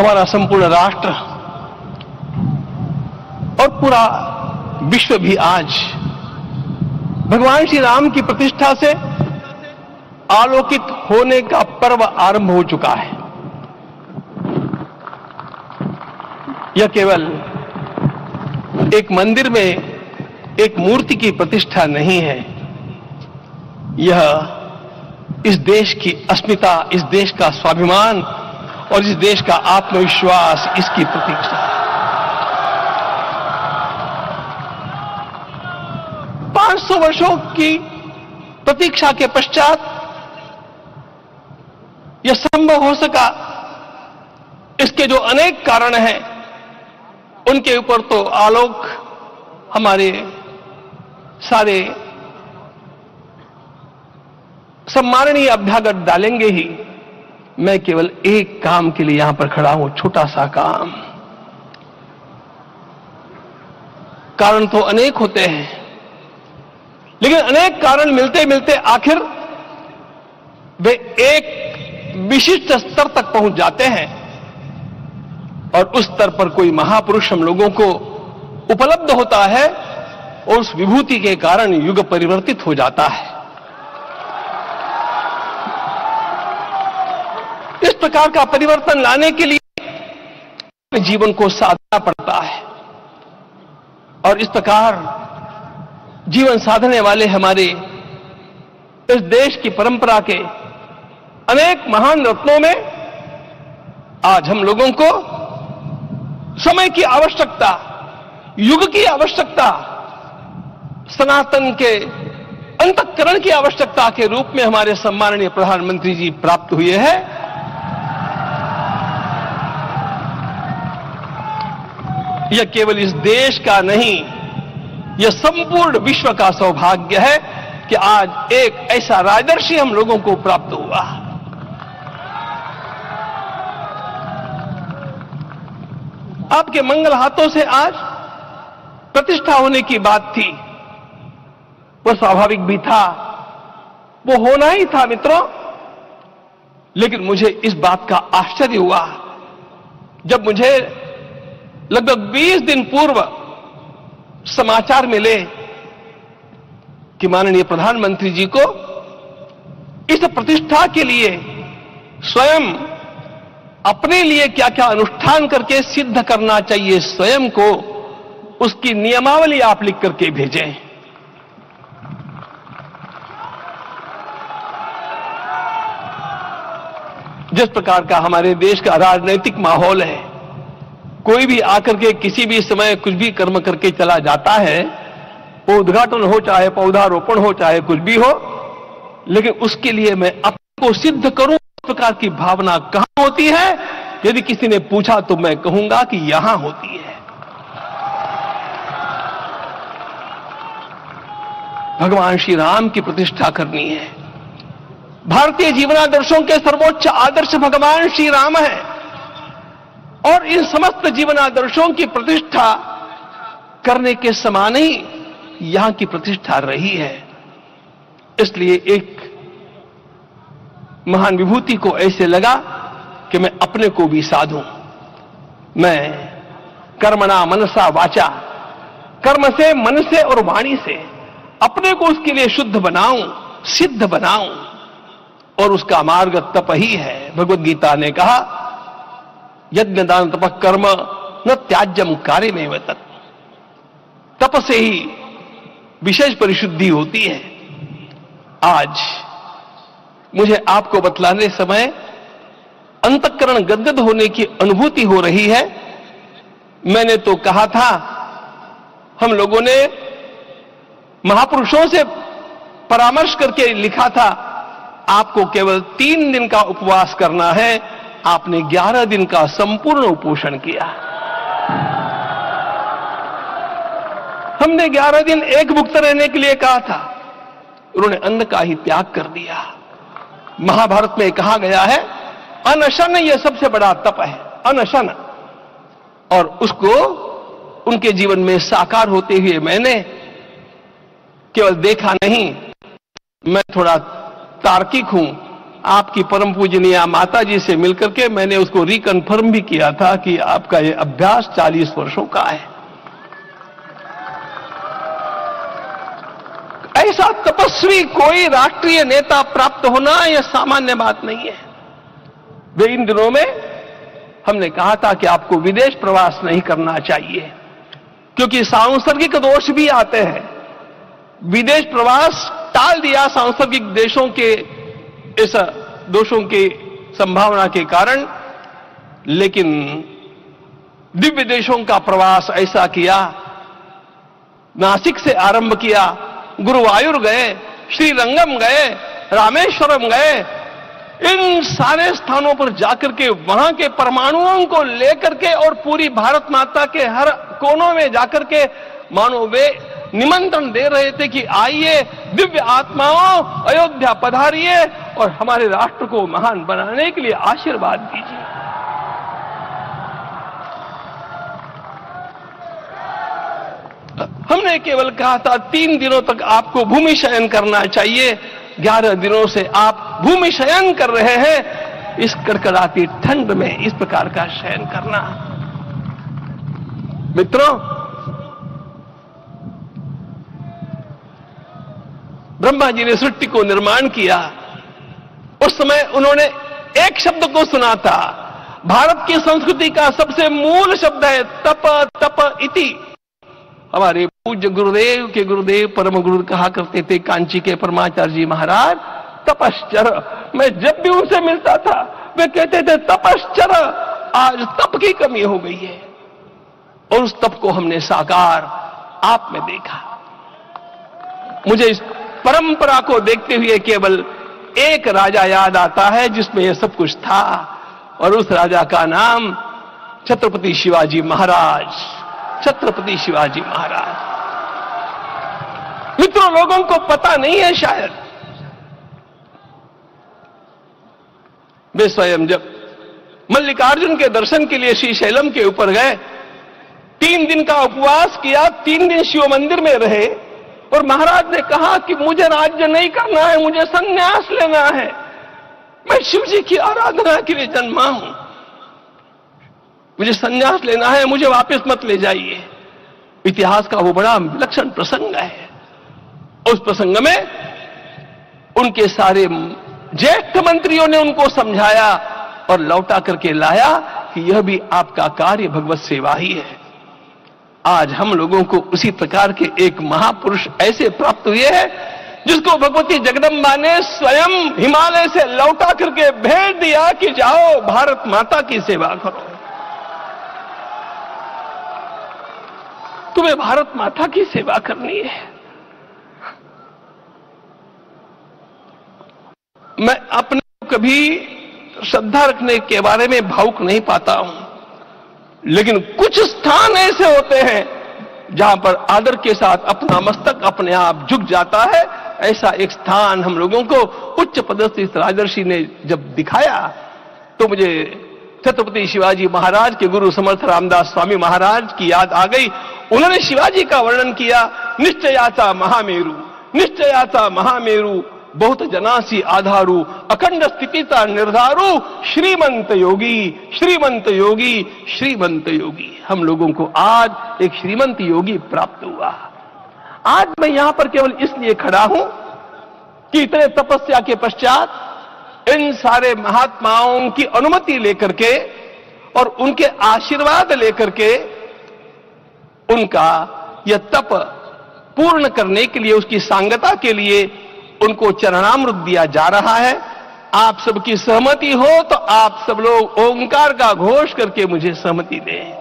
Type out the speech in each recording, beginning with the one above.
हमारा संपूर्ण राष्ट्र और पूरा विश्व भी आज भगवान श्री राम की प्रतिष्ठा से आलोकित होने का पर्व आरंभ हो चुका है। यह केवल एक मंदिर में एक मूर्ति की प्रतिष्ठा नहीं है। यह इस देश की अस्मिता, इस देश का स्वाभिमान और इस देश का आत्मविश्वास इसकी प्रतीक्षा है। 500 वर्षों की प्रतीक्षा के पश्चात यह संभव हो सका। इसके जो अनेक कारण हैं, उनके ऊपर तो आलोक हमारे सारे सम्माननीय अभ्यागत डालेंगे ही। मैं केवल एक काम के लिए यहाँ पर खड़ा हूँ, छोटा सा काम। कारण तो अनेक होते हैं, लेकिन अनेक कारण मिलते मिलते आखिर वे एक विशिष्ट स्तर तक पहुँच जाते हैं और उस स्तर पर कोई महापुरुष हम लोगों को उपलब्ध होता है और उस विभूति के कारण युग परिवर्तित हो जाता है। प्रकार का परिवर्तन लाने के लिए जीवन को साधना पड़ता है। और इस प्रकार जीवन साधने वाले हमारे इस देश की परंपरा के अनेक महान रत्नों में आज हम लोगों को समय की आवश्यकता, युग की आवश्यकता, सनातन के अंतकरण की आवश्यकता के रूप में हमारे सम्माननीय प्रधानमंत्री जी प्राप्त हुए हैं। यह केवल इस देश का नहीं, यह संपूर्ण विश्व का सौभाग्य है कि आज एक ऐसा राजदर्शी हम लोगों को प्राप्त हुआ। आपके मंगल हाथों से आज प्रतिष्ठा होने की बात थी। वह स्वाभाविक भी था। वो होना ही था मित्रों। लेकिन मुझे इस बात का आश्चर्य हुआ। जब मुझे लगभग 20 दिन पूर्व समाचार मिले कि माननीय प्रधानमंत्री जी को इस प्रतिष्ठा के लिए स्वयं अपने लिए क्या क्या अनुष्ठान करके सिद्ध करना चाहिए, स्वयं को उसकी नियमावली आप लिख करके भेजें। जिस प्रकार का हमारे देश का राजनीतिक माहौल है कोई भी आकर के किसी भी समय कुछ भी कर्म करके चला जाता है वो उद्घाटन हो चाहे पौधारोपण हो चाहे कुछ भी हो, लेकिन उसके लिए मैं अपने को सिद्ध करूँ प्रकार की भावना कहाँ होती है? यदि किसी ने पूछा तो मैं कहूँगा कि यहाँ होती है। भगवान श्री राम की प्रतिष्ठा करनी है। भारतीय जीवनादर्शों के सर्वोच्च आदर्श भगवान श्री राम है। और इन समस्त जीवनादर्शों की प्रतिष्ठा करने के समान ही यहाँ की प्रतिष्ठा रही है। इसलिए एक महान विभूति को ऐसे लगा कि मैं अपने को भी साधूं। मैं कर्मणा मनसा वाचा। कर्म से, मन से और वाणी से अपने को उसके लिए शुद्ध बनाऊँ, सिद्ध बनाऊँ। और उसका मार्ग तप ही है। भगवत गीता ने कहा यज्ञ दान तप कर्म, न त्याज्यम कार्य में तत्। तप से ही विशेष परिशुद्धि होती है। आज मुझे आपको बतलाने समय अंतकरण गदगद होने की अनुभूति हो रही है। मैंने तो कहा था, हम लोगों ने महापुरुषों से परामर्श करके लिखा था, आपको केवल तीन दिन का उपवास करना है आपने ग्यारह दिन का संपूर्ण उपोषण किया। हमने ग्यारह दिन एक मुक्त रहने के लिए कहा था। उन्होंने अन्न का ही त्याग कर दिया। महाभारत में कहा गया है, अनशन यह सबसे बड़ा तप है, अनशन। और उसको उनके जीवन में साकार होते हुए मैंने केवल देखा नहीं, मैं थोड़ा तार्किक हूँ। आपकी परम पूजनीय माता जी से मिलकर के मैंने उसको रिकन्फर्म भी किया था कि आपका ये अभ्यास 40 वर्षों का है। ऐसा तपस्वी कोई राष्ट्रीय नेता प्राप्त होना यह सामान्य बात नहीं है। वे इन दिनों में हमने कहा था कि आपको विदेश प्रवास नहीं करना चाहिए, क्योंकि सांसर्गिक दोष भी आते हैं। विदेश प्रवास टाल दिया सांसर्गिक देशों के इस दोषों की संभावना के कारण, लेकिन दिव्य देशों का प्रवास ऐसा किया, नासिक से आरंभ किया, गुरुवायुर गए, श्रीरंगम गए, रामेश्वरम गए, इन सारे स्थानों पर जाकर के, वहाँ के परमाणुओं को लेकर के और पूरी भारत माता के हर कोनों में जाकर के, मानो वे निमंत्रण दे रहे थे कि आइए दिव्य आत्माओं अयोध्या पधारिए और हमारे राष्ट्र को महान बनाने के लिए आशीर्वाद दीजिए। हमने केवल कहा था, तीन दिनों तक आपको भूमि शयन करना चाहिए। ग्यारह दिनों से आप भूमि शयन कर रहे हैं। इस कड़कड़ाती ठंड में इस प्रकार का शयन करना। मित्रों ब्रह्मा जी ने सृष्टि को निर्माण किया। उस समय उन्होंने एक शब्द को सुना था। भारत की संस्कृति का सबसे मूल शब्द है तप तप इति। हमारे पूज्य गुरुदेव के गुरुदेव परम गुरु कहा करते थे, कांची के परमाचार्य जी महाराज, तपश्चर। मैं जब भी उनसे मिलता था, वे कहते थे, तपश्चर, आज तप की कमी हो गई है। और उस तप को हमने साकार, आप में देखा। मुझे इस परंपरा को देखते हुए केवल एक राजा याद आता है, जिसमें यह सब कुछ था, और उस राजा का नाम छत्रपति शिवाजी महाराज, छत्रपति शिवाजी महाराज। मित्रों, लोगों को पता नहीं है शायद। वे स्वयं जब मल्लिकार्जुन के दर्शन के लिए श्री शैलम के ऊपर गए, तीन दिन का उपवास किया, तीन दिन शिव मंदिर में रहे और महाराज ने कहा कि मुझे राज्य नहीं करना है, मुझे संन्यास लेना है। मैं शिव जी की आराधना के लिए जन्मा हूँ। मुझे संन्यास लेना है, मुझे वापस मत ले जाइए। इतिहास का वो बड़ा विलक्षण प्रसंग है। उस प्रसंग में उनके सारे ज्येष्ठ मंत्रियों ने उनको समझाया और लौटा करके लाया कि यह भी आपका कार्य भगवत सेवा ही है। आज हम लोगों को उसी प्रकार के एक महापुरुष ऐसे प्राप्त हुए हैं, जिसको भगवती जगदम्बा ने स्वयं हिमालय से लौटा करके भेज दिया कि जाओ भारत माता की सेवा करो। तुम्हें भारत माता की सेवा करनी है। मैं अपने कभी श्रद्धा रखने के बारे में भावुक नहीं पाता हूँ। लेकिन कुछ स्थान ऐसे होते हैं जहाँ पर आदर के साथ अपना मस्तक अपने आप झुक जाता है। ऐसा एक स्थान हम लोगों को उच्च पदस्थ इस राजर्षि ने जब दिखाया तो मुझे छत्रपति शिवाजी महाराज के गुरु समर्थ रामदास स्वामी महाराज की याद आ गई। उन्होंने शिवाजी का वर्णन किया, निश्चयाचा महामेरु निश्चयाचा महामेरु बहुत जनासी आधारू, अखंड स्थितिता निर्धारू, श्रीमंत योगी श्रीमंत योगी श्रीमंत योगी। हम लोगों को आज एक श्रीमंत योगी प्राप्त हुआ। आज मैं यहाँ पर केवल इसलिए खड़ा हूँ कि इतने तपस्या के पश्चात इन सारे महात्माओं की अनुमति लेकर के और उनके आशीर्वाद लेकर के उनका यह तप पूर्ण करने के लिए, उसकी सांगता के लिए उनको चरणामृत दिया जा रहा है। आप सबकी सहमति हो तो आप सब लोग ओंकार का घोष करके मुझे सहमति दें।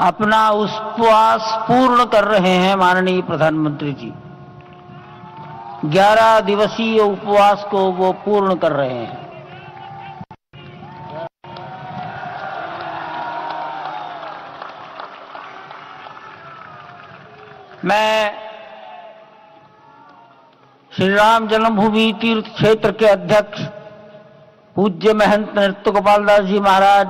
अपना उपवास पूर्ण कर रहे हैं माननीय प्रधानमंत्री जी। 11 दिवसीय उपवास को वो पूर्ण कर रहे हैं। मैं श्री राम जन्मभूमि तीर्थ क्षेत्र के अध्यक्ष पूज्य महंत नृत्य गोपाल दास जी महाराज